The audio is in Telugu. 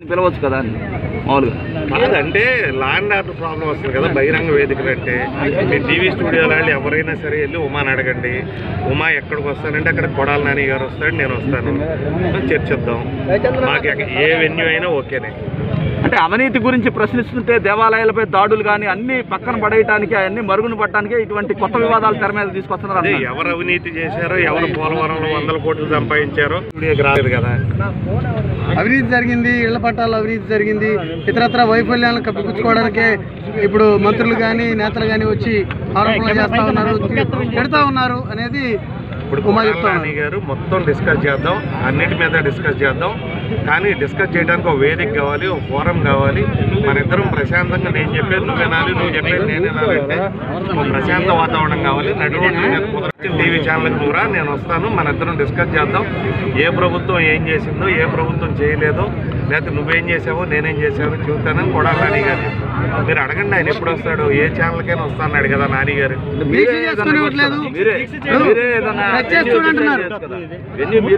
పిలవచ్చు కదా అని మామూలుగా. కాదంటే ల్యాండ్ ఆర్డర్ ప్రాబ్లం వస్తుంది కదా బహిరంగ వేదికలు అంటే. మీ టీవీ స్టూడియోలు వాళ్ళు ఎవరైనా సరే వెళ్ళి ఉమాని అడగండి. ఉమా ఎక్కడికి వస్తానంటే అక్కడ కొడాల నాని గారు వస్తాడు నేను వస్తాను. చర్చిద్దాం. మాకు ఏ వెన్యూ అయినా ఓకేనే. అంటే అవినీతి గురించి ప్రశ్నిస్తుంటే దేవాలయాలపై దాడులు కానీ అన్ని పక్కన పడేయటానికి అవన్నీ మరుగున పడటానికి ఇటువంటి కొత్త వివాదాలు తెర మీద తీసుకొస్తున్నారు. ఎవరు అవినీతి చేశారో ఎవరు పోలవరంలో వందల కోట్లు సంపాదించారో రాలేదు కదా. అవినీతి జరిగింది ఇళ్ళ పట్టాలు అవినీతి జరిగింది. ఇతరత్ర వైఫల్యాలను కప్పిపుచ్చుకోవడానికే ఇప్పుడు మంత్రులు కానీ నేతలు కానీ వచ్చి ఆరోపణలు చేస్తా ఉన్నారు పెడతా ఉన్నారు అనేది ఇప్పుడు నాని గారు మొత్తం డిస్కస్ చేద్దాం అన్నిటి మీద డిస్కస్ చేద్దాం. కానీ డిస్కస్ చేయడానికి ఒక వేదిక కావాలి ఒక ఫోరం కావాలి. మన ఇద్దరం ప్రశాంతంగా నేను చెప్పేది నువ్వు వినాలి నువ్వు చెప్పేది నేను వినాలంటే ఒక ప్రశాంత వాతావరణం కావాలి. కుదరచ్చు టీవీ ఛానల్కి నువ్వురా నేను వస్తాను. మన ఇద్దరం డిస్కస్ చేద్దాం. ఏ ప్రభుత్వం ఏం చేసిందో ఏ ప్రభుత్వం చేయలేదో లేకపోతే నువ్వేం చేసావో నేనేం చేసావో చెబుతానని కూడా నాని గారు. మీరు అడగండి ఆయన ఎప్పుడు వస్తాడు ఏ ఛానల్కైనా వస్తాన్నాడు కదా నాని గారు. మీరే దీక్ష